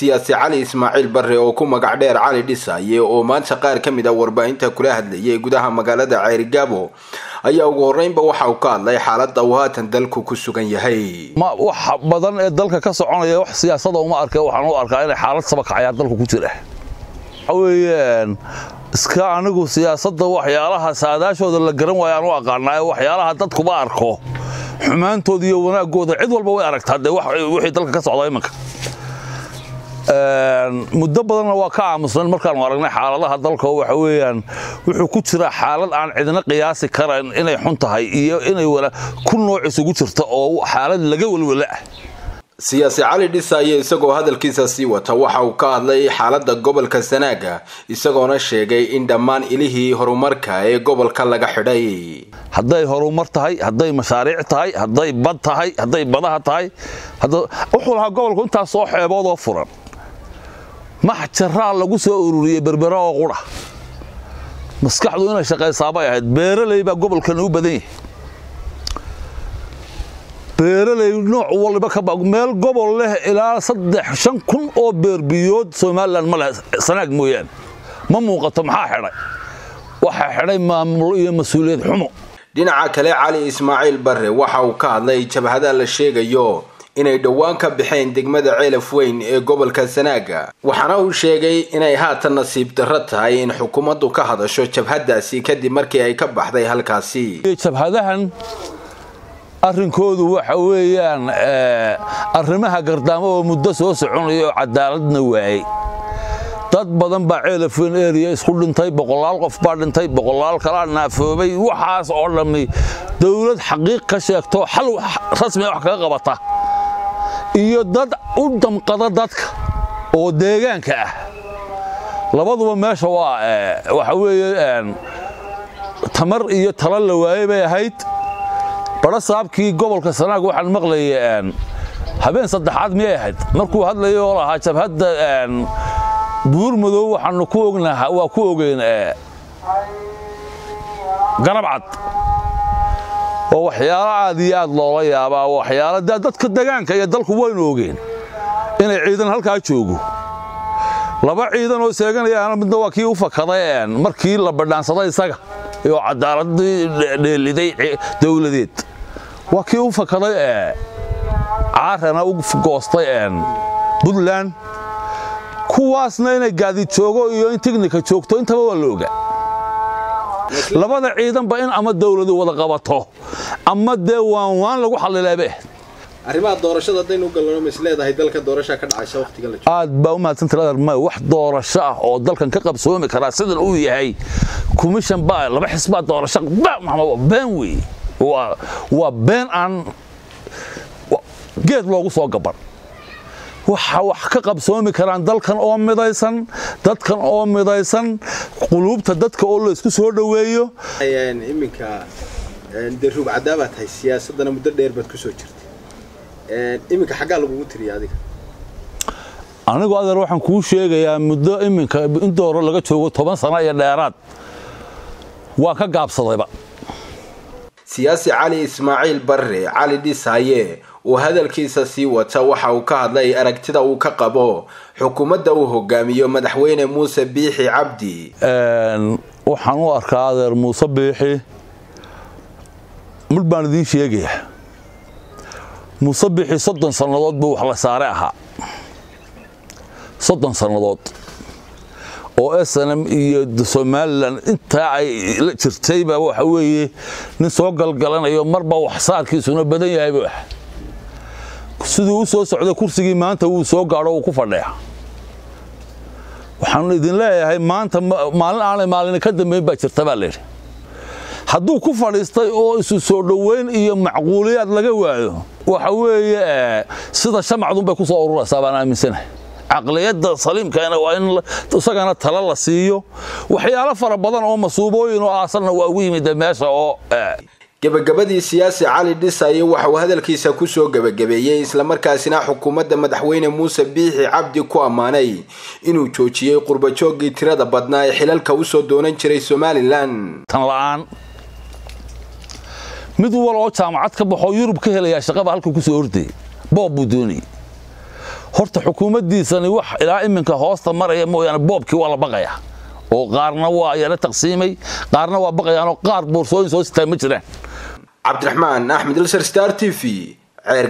siyaasi cali ismaaciil barre oo ku magac dheer cali dhisaye oo maanta qaar ka mid a warbaahinta kula hadlayay gudaha magaalada ceerigaabo ayaa ugu horreynba waxa uu ka hadlay xaaladda uu haatan dalku ku sugan yahay. Wax badan ee dalka ka soconaya wax siyaasada uma arka waxaan u arkaa inay xaalad sabakacayaar dalku ku jira. Waxa weeyaan iska anigu siyaasadda waxyaalaha saadaashooda la garan waaya aan u aqaanaa waxyaalaha dadkuba arko. Xumaantooda iyo wanaaggooda cid walba way aragtaa dee wixii dalka ka socda imanka muddo badanna waa ka aamusnayn markaanu aragnay xaaladaha dalka waxa weeyaan wuxuu ku jiraa xaalad aan cidina qiyaasi karayn inay xun tahay iyo inay ku nooc isugu jirta oo xaalad laga welwela ah siyaasi cali dhisaye isagoo hadalkiisa sii wata. Waxa uu ka hadlay xaaladda gobolka sanaaga isagoona sheegay in dhammaan ilihii horumarka ee gobolka laga xidhay. Hadday horumar tahay hadday mashaariic tahay hadday bad tahay hadday badaha tahay wuxuu lahaa gobolku intaas soo xeeboodoo furan max jaraa lagu soo ururiyey berbera oo qura. Maskaxdu inay shaqaysaabay ahayd beeraley baa gobolkan u badan yahay. Beeraley nooc waliba meel gobol leh ilaa saddex shan kun oo beerbiyood somalilan ma leh sanaag mooyaane. Ma muuqato maxaa xidhay? Waxaa xidhay maamul iyo mas'uuliyad xumo. Dhinaca kale cali ismaaciil barre waxa uu ka hadlay jabhada la sheegayo inay dhowaan ka baxeen degmada ceelaf weyn ee gobolka sanaaga. Waxaana uu sheegay inay haatan nasiib darro tahay in xukuumaddu ka hadasho jabhadaasi kadib markii ay ka baxday halkaasi. Jabhadahan arrinkoodu waxa weeyaan arrimaha gardaamo oo muddo soo soconaya oo cadaaladna waayey. Dad badan baa ceelafweyn eriya isku dhintay boqolaal qof baa dhintay boqolaal kalaa naafoobay waxaas oo dhammi dawlad xaqiiq ka sheegto xal rasmiga wax kaga qabata iyo dad u damqada dadka oo deegaanka ah. Labaduba meesha waa waxa weeye tamar iyo tala la waayey bay ahayd. Badho saabkii gobolka sanaag waxaan maqlayay habeen saddexaad miyay ahayd? Markuu hadlayay oo lahaa jabhadda buur madow waxaanu ku ognaha waa ku ogeyn garabcad oo waxyaalo aad iyo aad loola yaabaa waxyaalo dadka degaanka iyo dalku waynu ogeen inay ciidan halkaa joogo. Laba ciidan oo seeganayaana midna waa kii u fakaday markii la badhaansaday isaga oo cadaaladii dheeliday dawladeed waa kii u fakaday caarana u goostay puntland. Kuwaasna inay gaadi joogo iyo in tignika joogto intaba waa la oga labada ciidanba in ama dawladu wada qabato ama dee waan waan lagu xalileebe arrimaha doorashada haddaynu galno is leedahay dalka doorashaa ka dhacaysa waqtiga la joogo? Aad baa u mahadsantahay ma wax doorasho ah oo dalkan ka qabsoomi karaa sidan uu yahay. Commission baa laba xisbaa doorasho waa been wey waa waa been aan geed loogu soo gaban. Waxa wax ka qabsoomi karaan dalkan oo midaysan dadkan oo midaysan quluubta dadka oo la isku soo dhoweeyo. Iminka dee ruub cadaabaad tahay siyaasaddana muddo dheer baad ku soo jirtay. Iminka xaggaa lagugu tiriya adiga. Anigu adeer waxaan kuu sheegayaa muddo iminka inta hore laga joogo toban sano iyo dheeraad. Waa ka gaabsadayba. Siyaasi cali ismaaciil barre cali dhisaye oo hadalkiisa sii wata waxa uu ka hadlay aragtida uu ka qabo xukuumadda uu hogaamiyo madaxweyne muuse biixi cabdi. Waxaan u arkaa adeer muuse biixi mid baan idiin sheegayaa muuse biixi soddon sannadood buu wax la saare ahaa. Soddon sannadood oo snm iyo somalilan intaa ay la jirtayba waxa weeye nin soo galgalanayo marba waxsaarkiisuna badan yahay buu siduu u soo socda kursigii maanta wuu soo gaadho uu ku fadhiya waxaan idin leeyahay maanta maalin aanay maalin ka dambayn baa jirta baa layidhi hadduu ku fadhiistay oo isu soo dhoweyn iyo macquuliyaad laga waayo waxa weeye sida shamacdun bay ku soo ururaysaa baan aaminsanahay. Caqliyadda saliimkeena waa in isagana tala la siiyo. Waxyaalo fara badan oo masuubooyin oo aasanna waa ugu yimid meesha oo gebagabadii siyaasi cali dhisaye waxa uu hadalkiisa ku soo gebagabeeyey islamarkaasina xukuumadda madaxweyne muuse biixi cabdi ku ammaanay inuu joojiyey qurbajooggii tirada badnaa ee xilalka u soo doonan jiray somalilan mid wal oo jaamacad ka baxoo yurub ka helayaa shaqaba halka ku soo ordayay. Boob buu doonayay. Horta xukuumaddiisani wax ilaa iminka hoosta maraya mooyaane boobkii waa la baqaya oo qaarna waa yala taqsiimay qaarna waa baqayaanoo qaar boorsooyin soo sitaa ma jiraan. Cabdiraxmaan axmed ilsar star t v ceer